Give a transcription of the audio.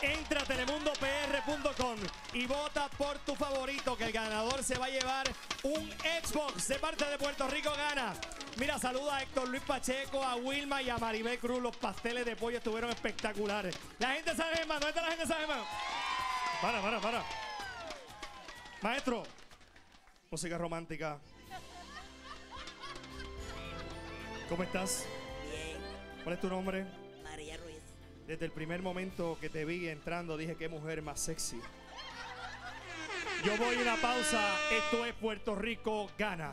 Entra a telemundopr.com y vota por tu favorito, que el ganador se va a llevar un Xbox de parte de Puerto Rico Gana. Mira, saluda a Héctor Luis Pacheco, a Wilma y a Maribel Cruz. Los pasteles de pollo estuvieron espectaculares. La gente sabe, hermano. ¿Dónde está la gente sabe, hermano? Para, para, para. Maestro, música romántica. ¿Cómo estás? Bien, ¿Cuál es tu nombre? Desde el primer momento que te vi entrando dije qué mujer más sexy. Yo voy a una pausa. Esto es Puerto Rico gana.